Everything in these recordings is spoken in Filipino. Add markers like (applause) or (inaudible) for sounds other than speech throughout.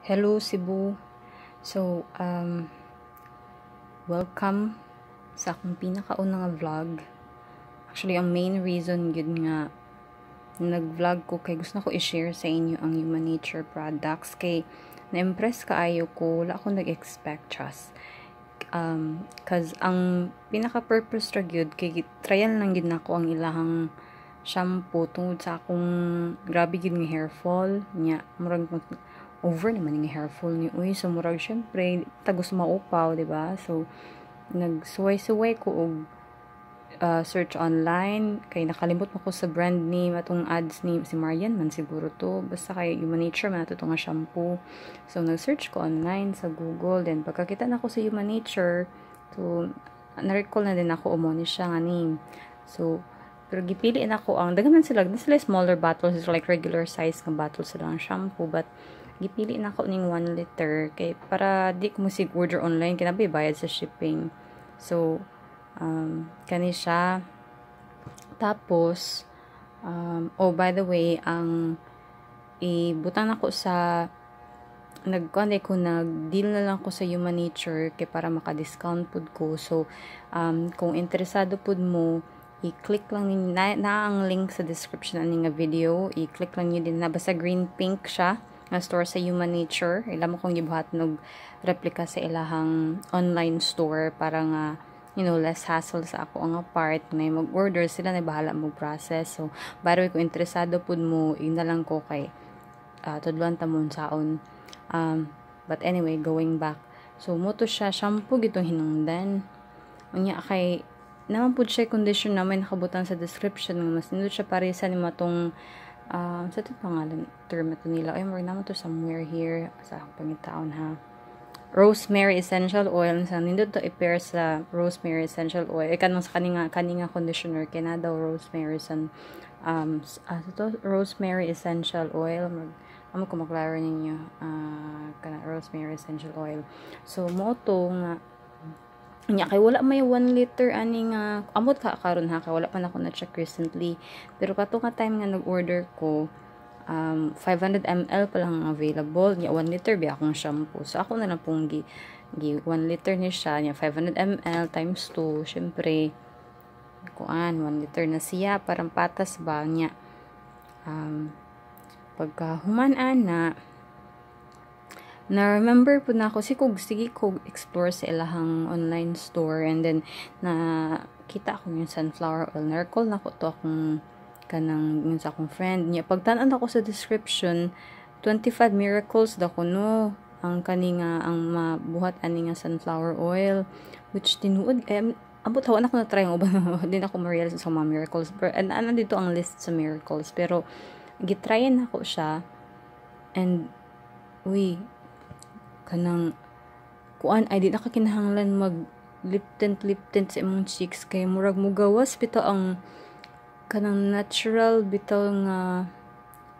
Hello Cebu. So, um, welcome sa akong pinakauna nga vlog. Actually, ang main reason yun nga nag-vlog ko kay gusto ko i-share sa inyo ang Human Nature products kay na-impress kaayo ko wala akong nag-expect trust um, cause ang pinaka-purpose ra gyud kay trial lang gid nako ang ilahang shampoo tungod sa akong grabe gid nga hair fall nya murag over naman yung hair fall ni uy so murag syempre tagos maupaw ba? So nagsuway-suway ko og uh, search online. Kay nakalimot mo ko sa brand name atong ads ni si Marian man siguro to. Basta kay Human Nature man ato nga shampoo. So nag-search ko online sa Google. Then pagkakita na ko sa Human Nature so na-recall na din ako umo ni siya nga name. So pero gipili na ko ang dagaman sila sila smaller bottles. Like regular size nga bottles sila ang shampoo. But gipili na ko ning 1 liter kay para di ko mo sig order online kay nabay bayad sa shipping. So um, kani siya. Tapos um, oh by the way ang ibutang nako sa nagkuan ko nag deal na lang ko sa Human Nature kay para maka-discount pud ko. So um, kung interesado pud mo i-click lang ninyo na, na ang link sa description ani nga video. I-click lang niyo din na basta green pink siya nga store sa Human Nature ila mo kong gibuhat nog replica sa ilahang online store para nga you know, less hassle sa ako ang part na mag-order sila na bahala mo process. So, baro ko interesado pud mo, ina lang ko kay uh, tudluan tamon saon. Um, but anyway, going back. So, mo to siya shampoo gitong hinungdan. Unya kay naman pud siya condition na may nakabutan sa description mas nindot siya parisa ni matong uh, sa ito pangalan term ito nila ay more naman to somewhere here sa pangitaon ha? Rosemary essential oil. Sa nindot to i-pair sa rosemary essential oil. E kanang sa kaninga kaninga conditioner kina daw rosemary san um uh, to rosemary essential oil. Mag amo ko maklaro ninyo uh, kana rosemary essential oil. So mo to nga nya kay wala may 1 liter ani nga amot ka karon ha kay wala pa na na check recently pero kato nga time nga nag-order ko um, 500 ml pa lang available. Nya 1 liter biya akong shampoo. So ako na lang pong gi, gi 1 liter ni siya. Nya 500 ml times 2. Syempre, kuan 1 liter na siya. Parang patas ba niya. Um, pagka humanaan na, na remember po na ako si Kog sige Kog explore sa ilahang online store. And then na kita ako yung sunflower oil. Na recall na ko to akong kanang yun sa akong friend niya. Pagtanan ako sa description 25 miracles da kuno ang kaninga ang mabuhat ani nga sunflower oil which tinuod eh, abot hawa na ko (laughs) na try ang uban din ako ma-realize sa mga miracles. Pero and ano dito ang list sa miracles? Pero gitryan ako siya. And uy kanang kuan ay di na kakinahanglan mag lip tint lip tint sa imong cheeks. Kay murag mo gawas bitaw ang kanang natural bitaw nga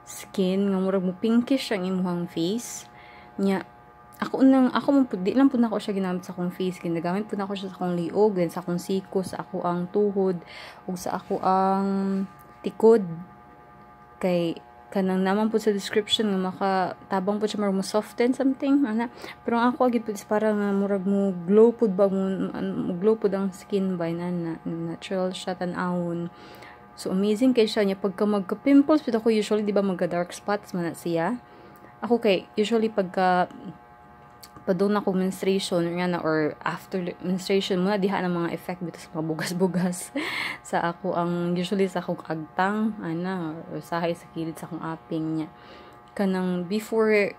skin nga murag mo pinkish ang imong face. Nya ako nang ako mo di lang pud nako siya ginamit sa akong face. Ginagamit pud nako siya sa akong liog din sa akong siko sa ako ang tuhod ug sa ako ang tikod. Kay kanang naman po sa description nga makatabang po siya mo soften something ana pero ang ako agid pud para nga murag mo glow pud ba mo, glow pud ang skin ba na, na natural siya tan-awon So, amazing kay siya niya. Pagka magka-pimples, pero ako usually, di ba, magka-dark spots man siya. Ako kay, usually, pagka padung ako menstruation nga na or after menstruation muna diha ng mga effect dito sa mga bugas-bugas. (laughs) Sa ako ang usually sa akong agtang ana or sahay sa kilid sa akong aping niya. Kanang before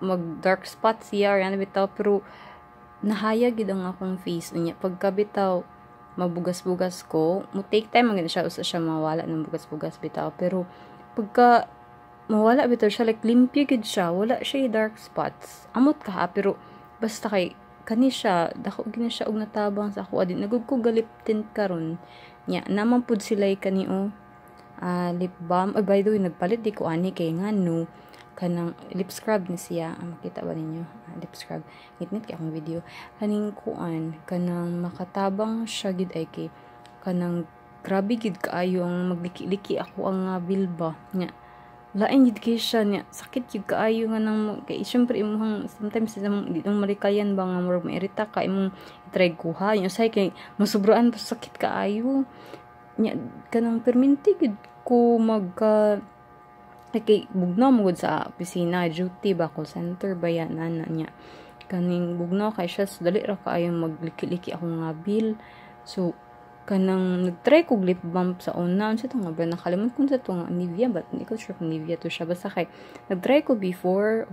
mag dark spot siya or ano bitaw pero nahayag gid ang akong face niya. Pagka bitaw mabugas-bugas ko, mo take time man siya usa siya mawala ng bugas-bugas bitaw. Pero pagka mawala bitaw siya like limpyo gid siya. Wala siya dark spots. Amot ka pero basta kay kani siya dako gini siya og natabang sa ako. Adin nagug galip tint karon. Nya naman pud sila kani o uh, lip balm. Oh, by the way nagpalit di ko ani kay ngano kanang lip scrub ni siya. Ah, makita ba ninyo? Ah, lip scrub. Ngitnit kay akong video. Kaning kuan kanang makatabang siya gid ay kay kanang grabe gid kaayo ang magliki-liki ako ang uh, bilba. Nya lain yun kay siya niya. Sakit yung kaayo nga nang kay syempre imong sometimes imong di nang marikayan ba nga murag mairita ka imong try kuha. Yung say kay masubraan pa sakit kaayo. Nya kanang perminti gid ko magka kay bugnaw mo sa opisina duty ba call center ba yan na niya. Kaning bugnaw kay siya so dali ra kaayo magliki-liki ako nga bill. So kanang nagtry ko lip balm sa una unsa to nga ba? Nakalimot ko sa to nga Nivea but hindi ko sure kung Nivea to siya. Basta kay nagtry ko before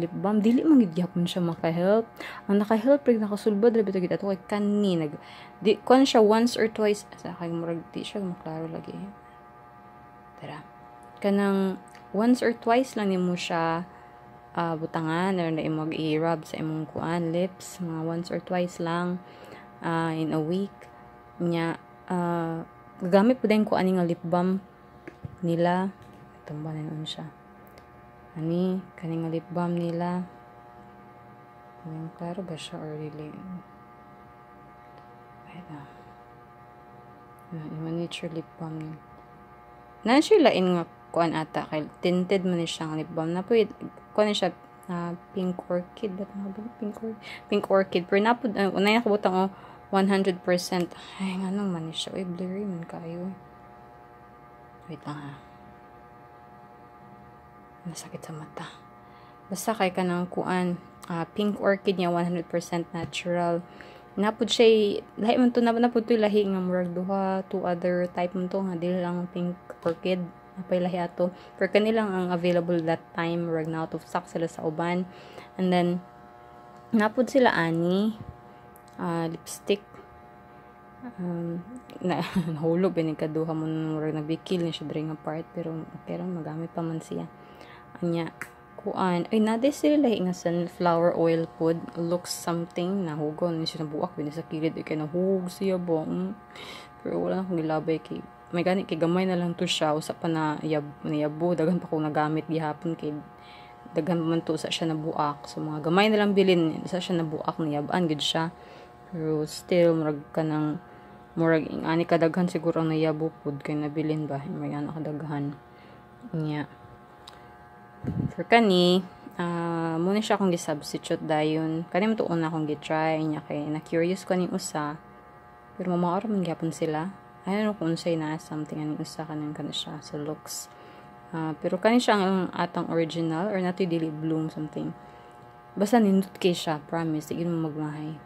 lip balm dili man gid gyapon siya maka-help. Ang naka-help rig nakasulbad ra bitaw gid ato kay kani nag di kon siya once or twice. Sa kay murag di siya maklaro lagi. Tara. Kanang once or twice lang nimo siya uh, butangan or na imong i-rub sa imong kuan lips mga once or twice lang uh, in a week nya uh, gamit po din ko ani nga lip balm nila. Itong ba na siya? Ani kani nga lip balm nila. Yung klaro ba siya or really? Ayun na yung nature lip balm nila na siya lain nga kuan ata kay tinted man siya lip balm. Na po kuan siya uh, pink orchid. Ba pink orchid pink orchid. Pero na po uh, unay nakabutang oh 100%. Ay, nga naman siya. Uy, blurry man kayo. Wait lang ha. Nasakit sa mata. Basta kay ka ng kuan. Uh, pink orchid niya, 100% natural. Napod siya, lahi man to, napod to lahi nga murag duha, two other type man to, nga dili lang pink orchid. Napay lahi ato. Pero kanilang ang available that time, murag na out of stock sila sa uban. And then, napod sila ani, uh, lipstick. Um, na (laughs) nahulog bin kaduha mo murag nabikil ni siya diri nga part pero magamit pa man siya. Anya kuan ay nade sila lahi nga sunflower oil pod. Looks something nahugon ni siya nabuak bin sa kilid kay nahug siya ba pero wala akong gilabay kay may gani kay gamay na lang to siya. Usa pa na yab niyabo dagan pa ko nagamit gihapon kay daghan man to sa siya nabuak. So mga gamay na lang bilin sa siya nabuak niyabaan gid siya pero still murag ka ng murag ani kadaghan siguro ang nayabo pud kay nabilin ba? May ana kadaghan. Nya. For kani uh, muna siya akong gi-substitute dayon. Kani mo una akong gi-try nya kay na curious ko ning usa. Pero mamaor man gyapon sila. Ayun kung unsay na something aning usa kanin kana siya sa looks. Uh, pero kani siya ang atang original or nato dili bloom something. Basta nindot kay siya promise sige mo magmahay.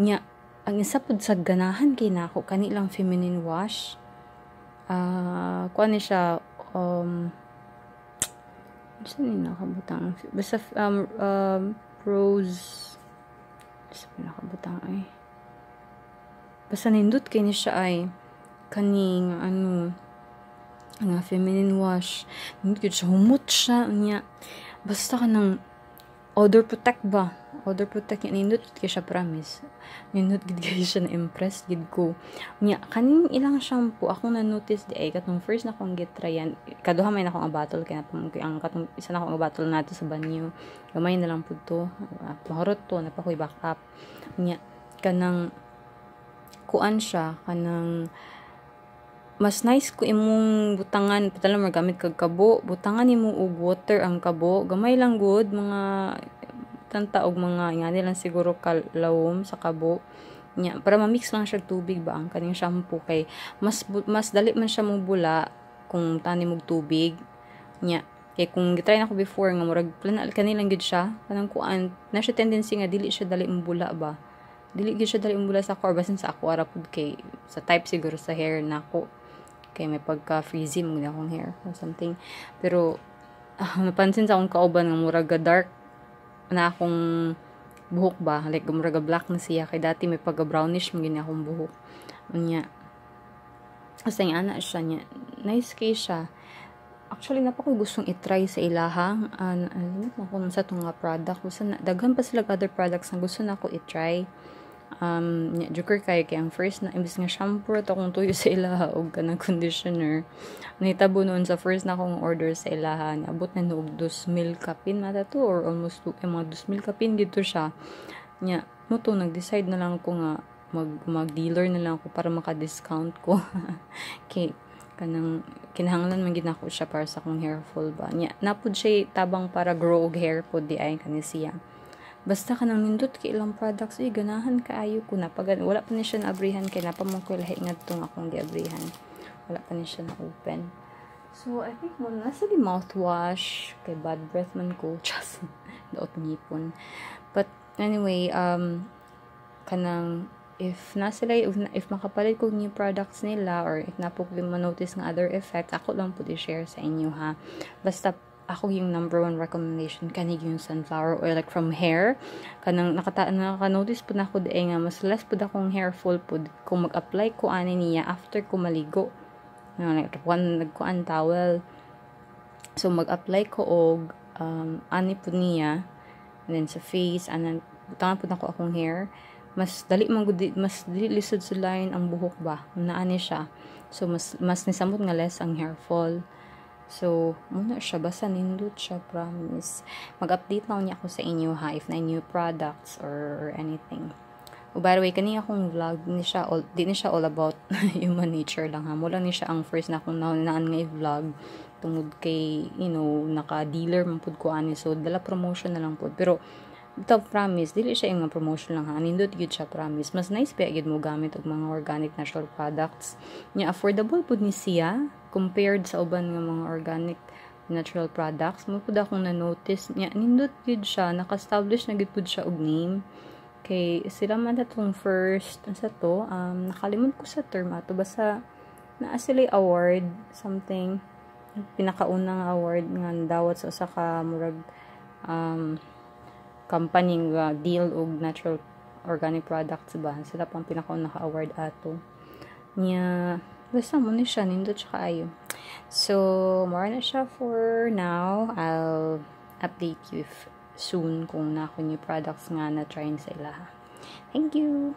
Nya ang isa pud sa ganahan kay nako kani lang feminine wash ah uh, kuan siya um Basta ni nakabutang. Basta um, um rose Basta nakabutang ay. Basta nindot kay ni siya ay kaning ano nga feminine wash. Nindot siya humot siya niya. Basta ka ng odor protect ba? Odor protect niya. Nindot kay siya promise. Nindot gid kay siya na impress gid ko. Nya kaning ilang shampoo ako na notice di ay katong first na kong gitryan kaduha may na akong abatol kay natong ang katong isa na akong abatol nato sa banyo. Gamay na lang pud to. Uh, mahurot to napakoy backup. Nya kanang kuan siya kanang mas nice ko imong butangan patala magamit kag kabo. Butangan nimo og water ang kabo. Gamay lang good mga tanta og mga nga lang siguro kalawom sa kabo. Nya para ma-mix lang siya tubig ba ang kaning shampoo. Kay mas mas dali man siya mo bula kung tani mog tubig. Nya kay kung gitry na ko before nga murag plan kanilang gid siya. Kanang kuan na siya tendency nga dili siya dali mubula ba. Dili gid siya dali mubula sa ako basin sa ako ara pud kay sa type siguro sa hair nako kay may pagka frizzy mo akong hair or something. Pero uh, napansin sa akong kauban nga murag dark na akong buhok ba? Like gumraga black na siya. Kay dati may pagka brownish mo gini akong buhok. Unya. Kasi nga ana siya niya. Nice kay siya. Actually napako gustong i-try sa ilahang an uh, ano ko sa tong product. Gusto na daghan pa sila other products na gusto na ako i-try um joker kay kay ang first na imbis nga shampoo to kung tuyo sa ilaha og kanang (laughs) conditioner. Nitabo noon sa first na akong order sa ilaha abot na og 2,000 kapin mata to or almost 2 eh, mga 2,000 kapin dito siya. Nya mo to nag-decide na lang ako nga mag mag dealer na lang ako para maka-discount ko. (laughs) Kay kanang kinahanglan man gid nako siya para sa akong hair fall ba. Nya napud siya tabang para grow og hair pod di ay kani siya basta kanang nindot kay ilang products eh ganahan kaayo ko na. Pag wala pa ni siya naabrihan kay napamang ko lahi ngadtong akong giabrihan wala pa ni siya na open. So I think mo nasa di mouthwash kay bad breath man ko (laughs) just daot ngipon. But anyway um kanang if na sila if, if makapalit ko new products nila or if napok din ma-notice ng other effect ako lang po i-share sa inyo ha. Basta ako yung number one recommendation kanig yung sunflower oil like from hair. Kanang nakata naka-notice po na ako di nga mas less po akong hair fall po kung mag-apply ko ani niya after ko maligo. No, like one nagkuan towel. So mag-apply ko og um, ani po niya and then sa face anan butangan po na ko akong hair. Mas dali man gud mas dili lisod sulayin ang buhok ba? Naani siya. So mas mas nisamot nga less ang hair fall so muna siya basta nindot siya promise mag-update lang niya ako sa inyo ha if na new products or, anything Oh, by the way, kani akong vlog, ni siya all, di siya all about (laughs) human nature lang ha. Mula ni siya ang first na akong naunaan nga vlog tungod kay, you know, naka-dealer man pud ko ani. So, dala promotion na lang pud. Pero, ito promise dili siya yung promotion lang ha nindot gyud siya promise mas nice pa gyud mo gamit og mga organic natural products nya affordable pud ni siya compared sa uban nga mga organic natural products mo pud akong na notice nya nindot gyud siya naka-establish na gyud pud siya og name. Kay sila man atong first sa to um nakalimot ko sa term ato basta naa sila award something pinakaunang award nga dawat sa usa ka murag um company nga deal og natural organic products ba? Sila pang pinakaon naka-award ato. Niya basta mo ni siya nindot siya kaayo so more na siya for now. I'll update you if soon kung na ako products nga na try sa ilaha thank you